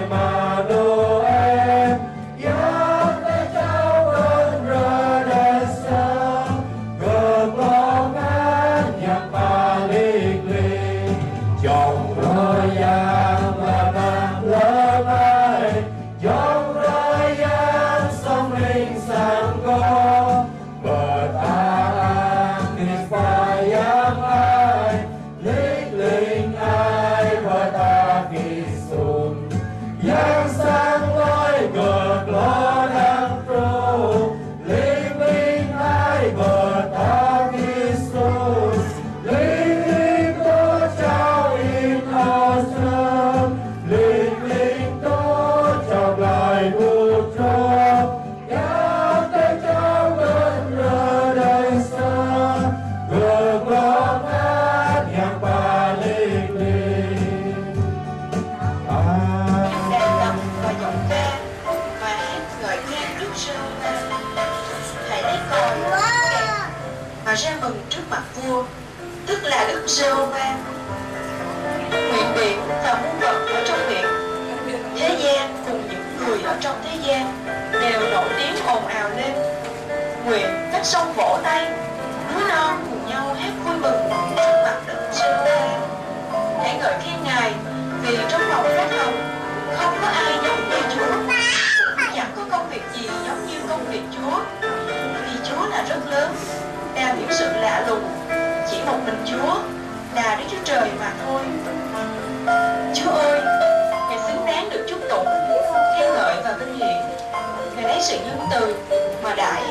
my Jehovah. Nguyện biển và muôn vật ở trong biển, thế gian cùng những người ở trong thế gian đều nổi tiếng ồn ào lên. Nguyện các sông vỗ tay, núi non cùng nhau hát vui mừng trước mặt đất Jehovah Hãy ngợi khen Ngài vì trong lòng các hồng không có ai giống như Chúa, cũng chẳng có công việc gì giống như công việc Chúa. Vì Chúa là rất lớn, đa những sự lạ lùng, chỉ một mình Chúa là Đức Chúa Trời mà thôi. Chúa ơi, Ngài xứng đáng được chúc tụng, khen ngợi và vinh hiển. Ngài lấy sự nhân từ mà đại.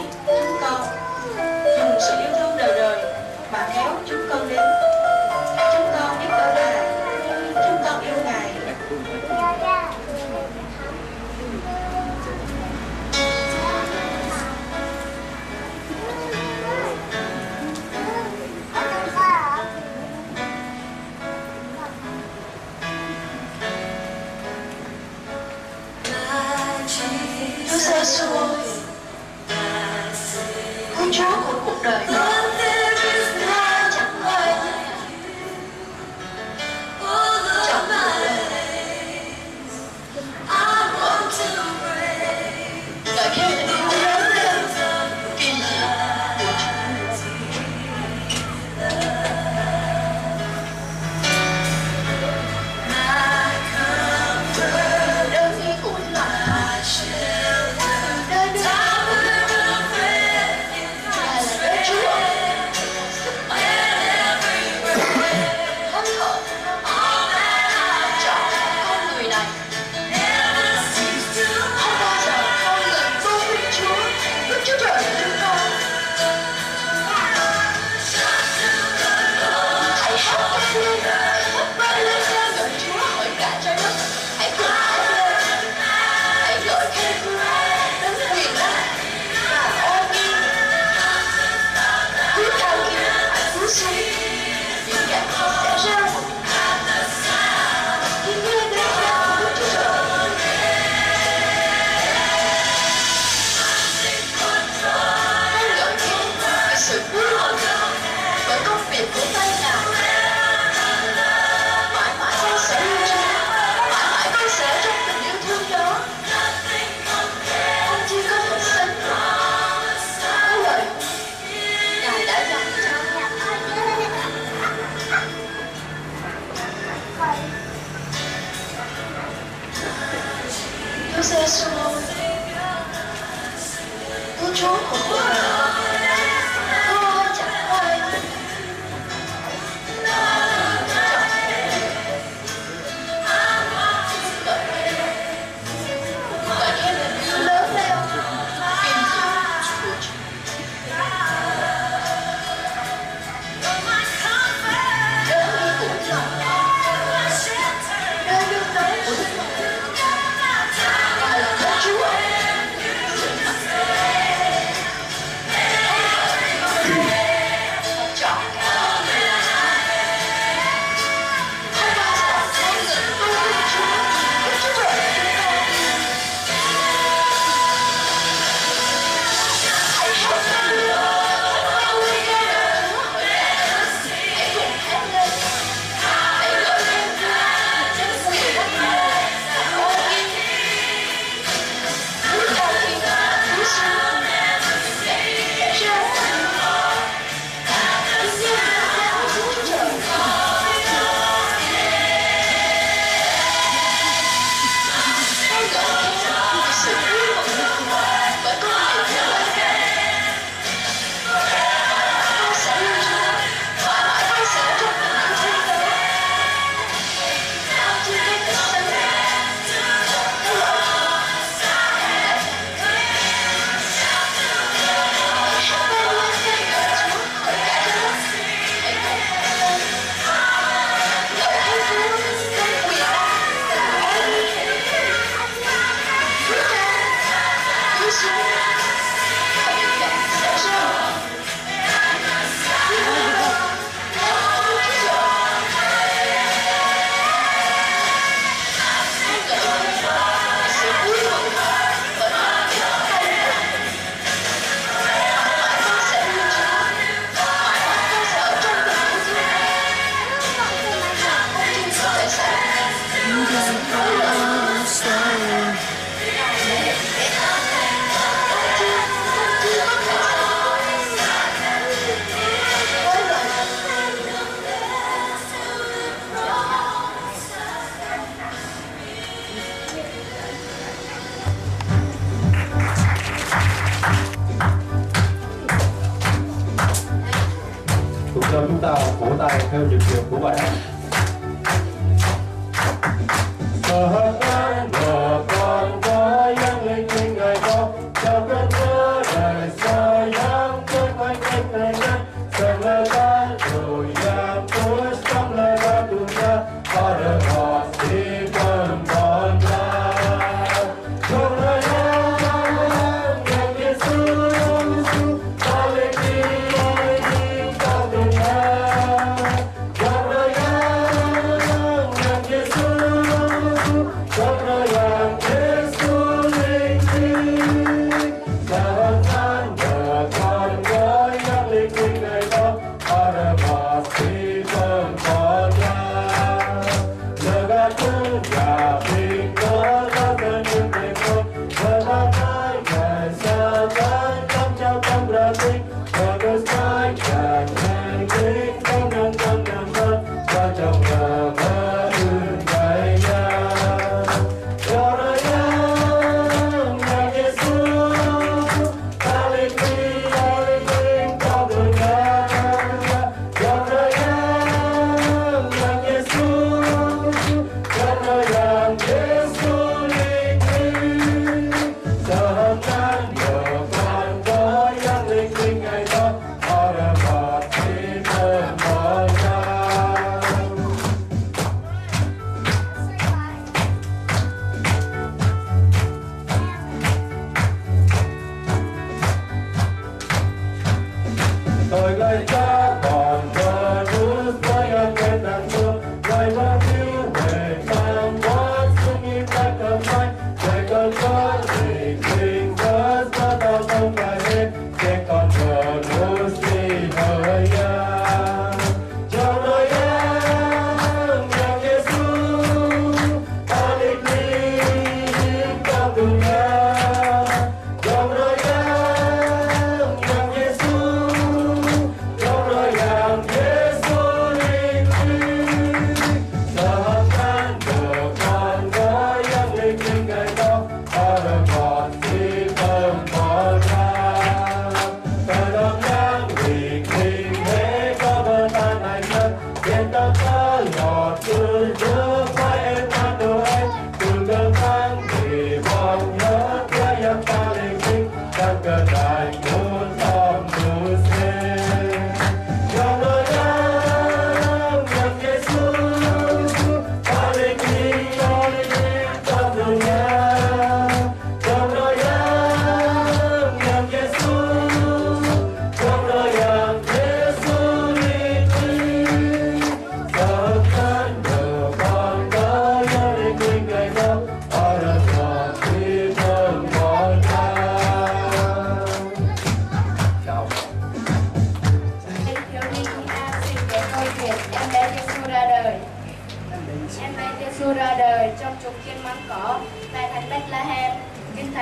Tay theo nhịp điệu của bài hát.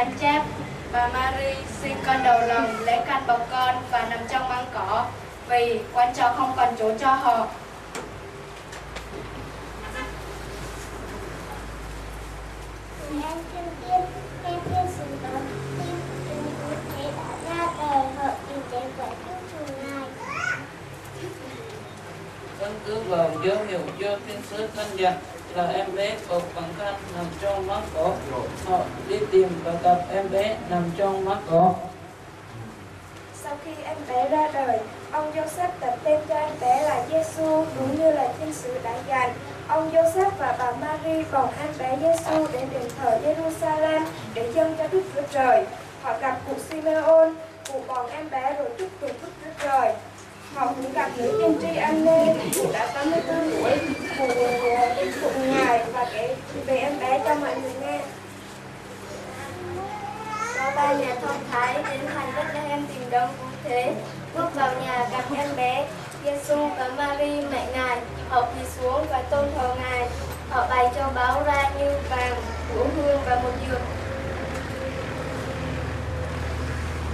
Kinh Thánh chép bà Mary sinh con đầu lòng lấy căn bọc con và nằm trong măng cỏ vì quan trò không còn chỗ cho họ. Em thiên tiên, em thiên sử đón tin Chúa Cứu đã ra đời căn cứ vào dấu hiệu do thiên sứ căn dặn là em bé cột bằng khăn nằm trong mắt cổ họ đi tìm và gặp em bé nằm trong mắt cổ Sau khi em bé ra đời, ông Joseph đặt tên cho em bé là Giêsu đúng như là thiên sứ đã dạy. Ông Joseph và bà Mary bồng em bé Giêsu đến đền thờ Jerusalem để dâng cho Đức Chúa Trời. Họ gặp cụ Simeon, cụ bồng em bé rồi chúc tụng Đức Chúa Trời. Họ cũng gặp nữ tiên tri Anne, cụ đã 84 tuổi, cùng ờ, cùng phụng ngài và kể về em bé cho mọi người nghe. Có ba nhà thông thái đến thành đất em tìm đông cứu thế. Bước vào nhà gặp em bé Giêsu và Mary mẹ ngài. Họ quỳ xuống và tôn thờ ngài. Họ bày cho báo ra như vàng, của hương và một dược.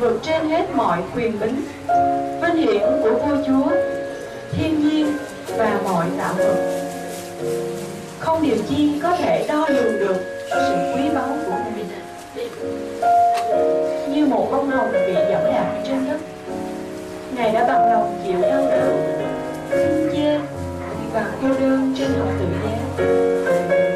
vượt trên hết mọi quyền bính, vinh hiển của vua chúa, thiên nhiên và mọi tạo vật. Không điều chi có thể đo lường được sự quý báu của mình. Như một bông hồng bị dẫm đạp trên đất, Ngài đã bằng lòng chịu đau đớn, xin chê và cô đơn trên học tự giá.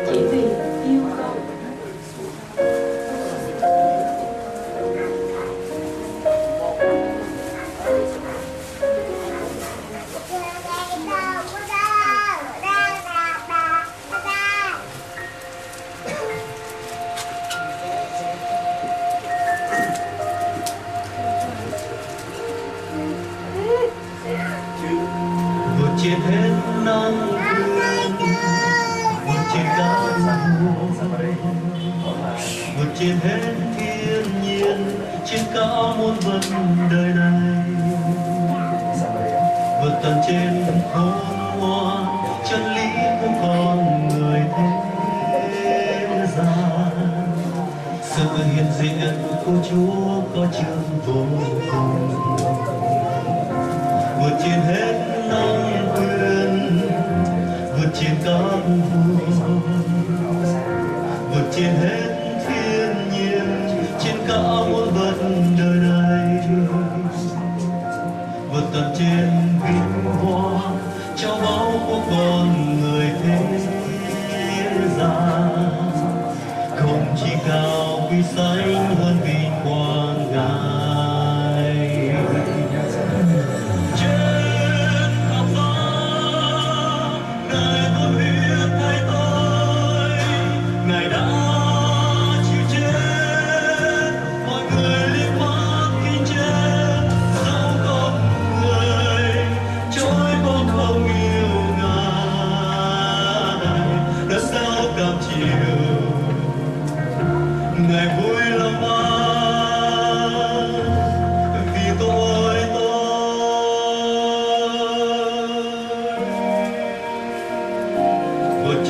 importante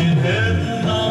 Senin